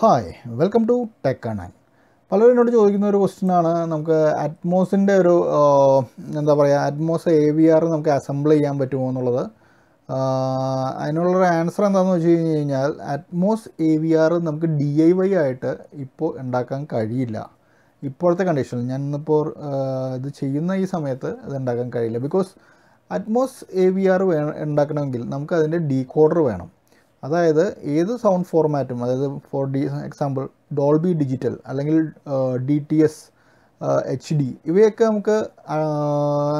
Hi welcome to tech അണാൻ പലരും എന്നോട് ചോദിക്കുന്ന ഒരു ക്വസ്റ്റിനാണ് നമുക്ക് അറ്റ്മോസിന്റെ ഒരു എന്താ പറയുക അറ്റ്മോസ് എ വി ആർ നമുക്ക് അസംബിൾ ചെയ്യാൻ പറ്റുമോ എന്നുള്ളത്. അതിനുള്ളൊരു ആൻസർ എന്താണെന്ന് വെച്ച് കഴിഞ്ഞ് കഴിഞ്ഞാൽ അറ്റ്മോസ് എ വി ആർ നമുക്ക് ഡി ഐ വൈ ആയിട്ട് ഇപ്പോൾ ഉണ്ടാക്കാൻ കഴിയില്ല. ഇപ്പോഴത്തെ കണ്ടീഷനിൽ ഞാൻ ഇന്നിപ്പോൾ ഇത് ചെയ്യുന്ന ഈ സമയത്ത് ഇത് ഉണ്ടാക്കാൻ കഴിയില്ല. Because Atmos A V R വേ ഉണ്ടാക്കണമെങ്കിൽ നമുക്ക് അതിന്റെ ഡീകോഡർ വേണം. അതായത് ഏത് സൗണ്ട് ഫോർമാറ്റും അതായത് for the example Dolby digital അല്ലെങ്കിൽ D T S H D ഇവയൊക്കെ നമുക്ക്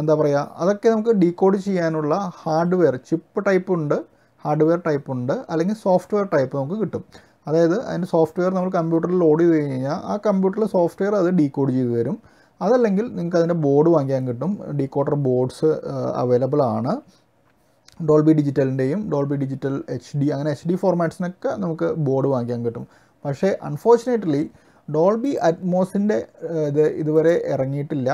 എന്താ പറയുക അതൊക്കെ നമുക്ക് ഡീകോഡ് ചെയ്യാനുള്ള ഹാർഡ്വെയർ ചിപ്പ് ടൈപ്പ് ഉണ്ട് ഹാർഡ്വെയർ ടൈപ്പ് ഉണ്ട് അല്ലെങ്കിൽ സോഫ്റ്റ്വെയർ ടൈപ്പ് നമുക്ക് കിട്ടും. അതായത് അതിന്റെ സോഫ്റ്റ്വെയർ നമ്മൾ കമ്പ്യൂട്ടറിൽ ലോഡ് ചെയ്ത് കഴിഞ്ഞാൽ ആ കമ്പ്യൂട്ടറിൽ സോഫ്റ്റ്വെയർ അത് ഡീകോഡ് ചെയ്ത് തരും. അതല്ലെങ്കിൽ നിങ്ങൾക്ക് അതിന്റെ ബോർഡ് വാങ്ങിക്കാൻ കിട്ടും. ഡീകോഡർ ബോർഡ്സ് അവൈലബിൾ ആണ്. ഡോൾബി ഡിജിറ്റലിന്റെയും ഡോൾബി ഡിജിറ്റൽ എച്ച് ഡി അങ്ങനെ എച്ച് ഡി ഫോർമാറ്റ്സിനൊക്കെ നമുക്ക് ബോർഡ് വാങ്ങിക്കാൻ കിട്ടും. പക്ഷേ അൺഫോർച്ചുനേറ്റ്ലി ഡോൾബി അറ്റ്മോസിന്റെ ഇത് ഇതുവരെ ഇറങ്ങിയിട്ടില്ല.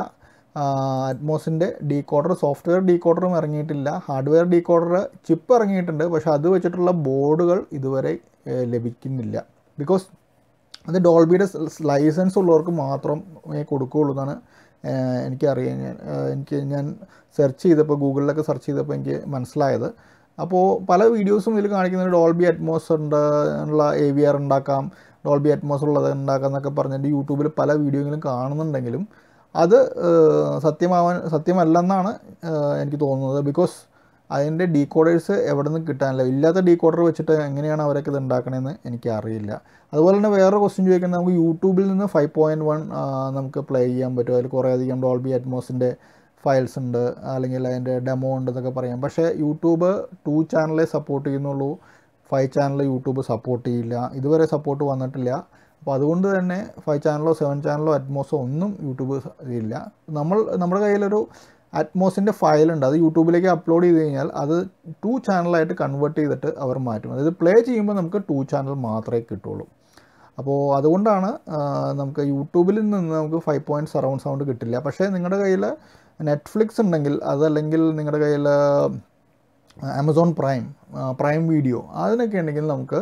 അറ്റ്മോസിന്റെ ഡീകോഡർ സോഫ്റ്റ്വെയർ ഡീകോഡറും ഇറങ്ങിയിട്ടില്ല. ഹാർഡ്വെയർ ഡീകോഡർ ചിപ്പ് ഇറങ്ങിയിട്ടുണ്ട്. പക്ഷേ അത് വെച്ചിട്ടുള്ള ബോർഡുകൾ ഇതുവരെ ലഭിക്കുന്നില്ല. ബിക്കോസ് അത് ഡോൾബിയുടെ ലൈസൻസ് ഉള്ളവർക്ക് മാത്രമേ കൊടുക്കുകയുള്ളൂ എന്നാണ് എനിക്കറിയാം. എനിക്ക് ഞാൻ സെർച്ച് ചെയ്തപ്പോൾ ഗൂഗിളിലൊക്കെ സെർച്ച് ചെയ്തപ്പോൾ എനിക്ക് മനസ്സിലായത്. അപ്പോൾ പല വീഡിയോസും ഇതിൽ കാണിക്കുന്നത് ഡോൾബി അറ്റ്മോസ് ഉണ്ട് ഉള്ള എ വി ആർ ഉണ്ടാക്കാം ഡോൾബി അറ്റ്മോസ് ഉള്ളത് ഉണ്ടാക്കാം എന്നൊക്കെ പറഞ്ഞിട്ട് യൂട്യൂബിൽ പല വീഡിയോകളും കാണുന്നുണ്ടെങ്കിലും അത് സത്യമാവാൻ സത്യമല്ലെന്നാണ് എനിക്ക് തോന്നുന്നത്. ബിക്കോസ് അതിന്റെ ഡീകോഡേഴ്സ് എവിടെ നിന്ന് കിട്ടാനില്ല. ഇല്ലാത്ത ഡീകോഡർ വെച്ചിട്ട് എങ്ങനെയാണ് അവരൊക്കെ ഇത് ഉണ്ടാക്കണമെന്ന് എനിക്ക് അറിയില്ല അതുപോലെ തന്നെ വേറെ ക്വസ്റ്റ്യൻ ചോദിക്കുന്നത് നമുക്ക് യൂട്യൂബിൽ നിന്ന് ഫൈവ് പോയിന്റ് വൺ നമുക്ക് പ്ലേ ചെയ്യാൻ പറ്റും. അതിൽ കുറേ അധികം ഡോൾബി അറ്റ്മോസിന്റെ ഫയൽസ് ഉണ്ട് അല്ലെങ്കിൽ അതിന്റെ ഡെമോ ഉണ്ട് എന്നൊക്കെ പറയാം. പക്ഷേ യൂട്യൂബ് ടു ചാനലേ സപ്പോർട്ട് ചെയ്യുന്നുള്ളൂ. ഫൈവ് ചാനൽ യൂട്യൂബ് സപ്പോർട്ട് ചെയ്യില്ല. ഇതുവരെ സപ്പോർട്ട് വന്നിട്ടില്ല. അപ്പോൾ അതുകൊണ്ട് തന്നെ ഫൈവ് ചാനലോ സെവൻ ചാനലോ അറ്റ്മോസോ ഒന്നും യൂട്യൂബ് ഇല്ല. നമ്മൾ നമ്മുടെ കയ്യിലൊരു അറ്റ്മോസിന്റെ ഫയലുണ്ട്. അത് യൂട്യൂബിലേക്ക് അപ്ലോഡ് ചെയ്ത് കഴിഞ്ഞാൽ അത് ടു ചാനലായിട്ട് കൺവേർട്ട് ചെയ്തിട്ട് അവർ മാറ്റും. അതായത് പ്ലേ ചെയ്യുമ്പോൾ നമുക്ക് ടു ചാനൽ മാത്രമേ കിട്ടുള്ളൂ. അപ്പോൾ അതുകൊണ്ടാണ് നമുക്ക് യൂട്യൂബിൽ നിന്ന് നമുക്ക് ഫൈവ് പോയിന്റ് സറൗണ്ട് സൗണ്ട് കിട്ടില്ല. പക്ഷേ നിങ്ങളുടെ കയ്യിൽ നെറ്റ്ഫ്ലിക്സ് ഉണ്ടെങ്കിൽ അതല്ലെങ്കിൽ നിങ്ങളുടെ കയ്യിൽ ആമസോൺ പ്രൈം പ്രൈം വീഡിയോ അതിനൊക്കെ ഉണ്ടെങ്കിൽ നമുക്ക്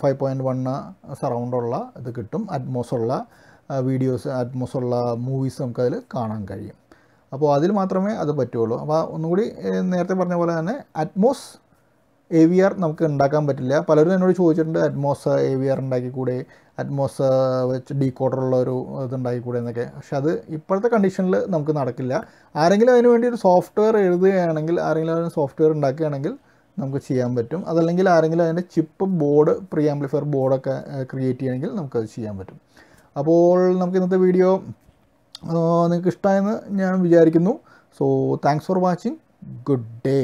ഫൈവ് പോയിന്റ് വണ്ണ് സറൗണ്ടുള്ള ഇത് കിട്ടും. അറ്റ്മോസുള്ള വീഡിയോസ് അറ്റ്മോസുള്ള മൂവീസ് നമുക്കതിൽ കാണാൻ കഴിയും. അപ്പോൾ അതിൽ മാത്രമേ അത് പറ്റുള്ളൂ അപ്പോൾ ഒന്നുകൂടി നേരത്തെ പറഞ്ഞ പോലെ തന്നെ അറ്റ്മോസ് എ വി ആർ നമുക്ക് ഉണ്ടാക്കാൻ പറ്റില്ല. പലരും എന്നോട് ചോദിച്ചിട്ടുണ്ട് അറ്റ്മോസ് എ വി ആർ ഉണ്ടാക്കിക്കൂടെ? അറ്റ്മോസ് വെച്ച് ഡീ കോഡറുള്ള ഒരു ഇത് ഉണ്ടാക്കിക്കൂടെ എന്നൊക്കെ. പക്ഷെ അത് ഇപ്പോഴത്തെ കണ്ടീഷനിൽ നമുക്ക് നടക്കില്ല. ആരെങ്കിലും അതിന് വേണ്ടി ഒരു സോഫ്റ്റ്വെയർ എഴുതുകയാണെങ്കിൽ ആരെങ്കിലും അതിന് സോഫ്റ്റ്വെയർ ഉണ്ടാക്കുകയാണെങ്കിൽ നമുക്ക് ചെയ്യാൻ പറ്റും. അതല്ലെങ്കിൽ ആരെങ്കിലും അതിന്റെ ചിപ്പ് ബോർഡ് പ്രീ ആംപ്ലിഫയർ ബോർഡൊക്കെ ക്രിയേറ്റ് ചെയ്യണമെങ്കിൽ നമുക്കത് ചെയ്യാൻ പറ്റും. അപ്പോൾ നമുക്ക് ഇന്നത്തെ വീഡിയോ നിങ്ങൾക്ക് ഇഷ്ടമായെന്ന് ഞാൻ വിചാരിക്കുന്നു. So thanks for watching good day